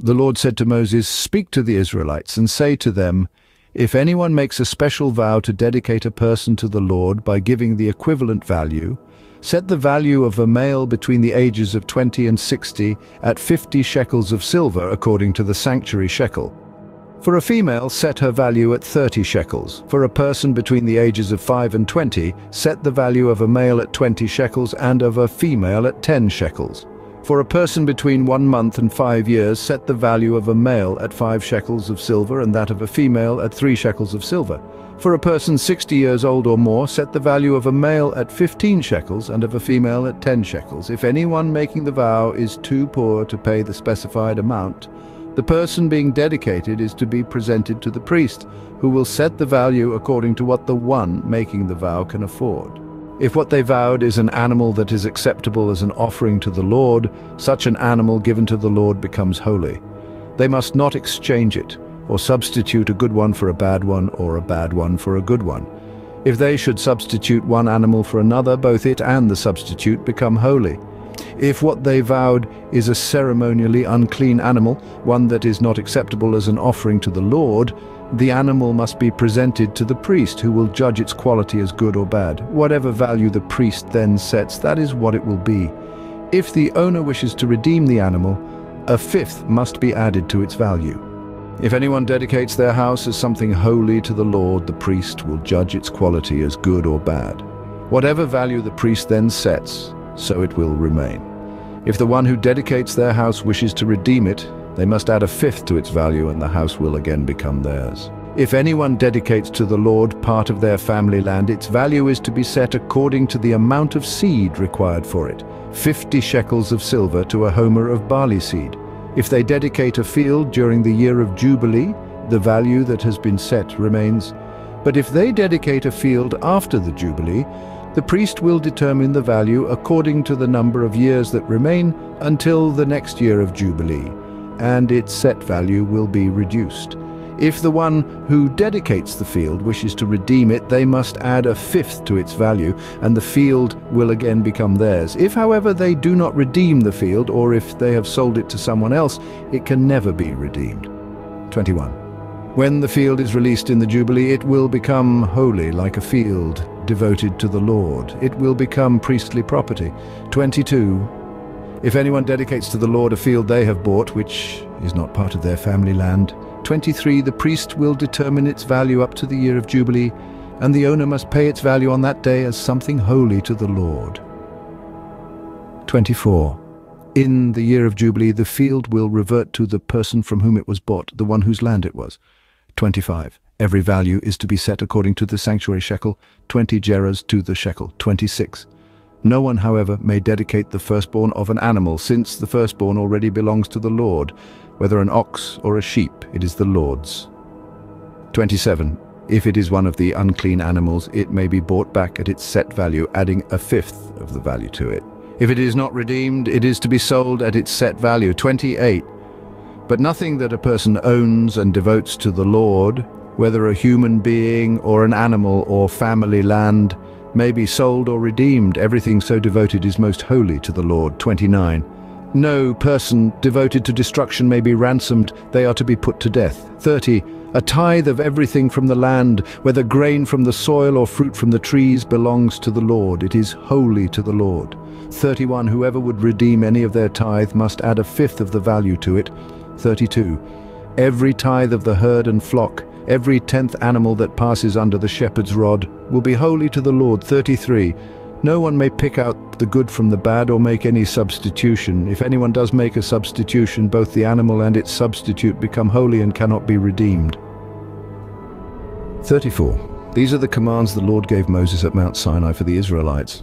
The Lord said to Moses, Speak to the Israelites and say to them, If anyone makes a special vow to dedicate a person to the Lord by giving the equivalent value, set the value of a male between the ages of 20 and 60 at 50 shekels of silver according to the sanctuary shekel. For a female, set her value at 30 shekels. For a person between the ages of 5 and 20, set the value of a male at 20 shekels and of a female at 10 shekels. For a person between one month and five years, set the value of a male at five shekels of silver and that of a female at three shekels of silver. For a person 60 years old or more, set the value of a male at 15 shekels and of a female at 10 shekels. If anyone making the vow is too poor to pay the specified amount, the person being dedicated is to be presented to the priest, who will set the value according to what the one making the vow can afford. If what they vowed is an animal that is acceptable as an offering to the Lord, such an animal given to the Lord becomes holy. They must not exchange it, or substitute a good one for a bad one, or a bad one for a good one. If they should substitute one animal for another, both it and the substitute become holy. If what they vowed is a ceremonially unclean animal, one that is not acceptable as an offering to the Lord, the animal must be presented to the priest who will judge its quality as good or bad. Whatever value the priest then sets, that is what it will be. If the owner wishes to redeem the animal, a fifth must be added to its value. If anyone dedicates their house as something holy to the Lord, the priest will judge its quality as good or bad. Whatever value the priest then sets, so it will remain. If the one who dedicates their house wishes to redeem it, they must add a fifth to its value and the house will again become theirs. If anyone dedicates to the Lord part of their family land, its value is to be set according to the amount of seed required for it, 50 shekels of silver to a homer of barley seed. If they dedicate a field during the year of Jubilee, the value that has been set remains. But if they dedicate a field after the Jubilee, the priest will determine the value according to the number of years that remain until the next year of Jubilee and its set value will be reduced. If the one who dedicates the field wishes to redeem it, they must add a fifth to its value, and the field will again become theirs. If, however, they do not redeem the field, or if they have sold it to someone else, it can never be redeemed. 21. When the field is released in the Jubilee, it will become holy like a field devoted to the Lord. It will become priestly property. 22. If anyone dedicates to the Lord a field they have bought, which is not part of their family land, 23. The priest will determine its value up to the year of Jubilee, and the owner must pay its value on that day as something holy to the Lord. 24. In the year of Jubilee, the field will revert to the person from whom it was bought, the one whose land it was. 25. Every value is to be set according to the sanctuary shekel, 20 gerahs to the shekel. 26. No one, however, may dedicate the firstborn of an animal, since the firstborn already belongs to the Lord. Whether an ox or a sheep, it is the Lord's. 27. If it is one of the unclean animals, it may be bought back at its set value, adding a fifth of the value to it. If it is not redeemed, it is to be sold at its set value. 28. But nothing that a person owns and devotes to the Lord, whether a human being or an animal or family land, may be sold or redeemed. Everything so devoted is most holy to the Lord. 29. No person devoted to destruction may be ransomed, they are to be put to death. 30. A tithe of everything from the land, whether grain from the soil or fruit from the trees, belongs to the Lord. It is holy to the Lord. 31. Whoever would redeem any of their tithe must add a fifth of the value to it. 32. Every tithe of the herd and flock, Every tenth animal that passes under the shepherd's rod will be holy to the Lord. 33. No one may pick out the good from the bad or make any substitution. If anyone does make a substitution, both the animal and its substitute become holy and cannot be redeemed. 34. These are the commands the Lord gave Moses at Mount Sinai for the Israelites.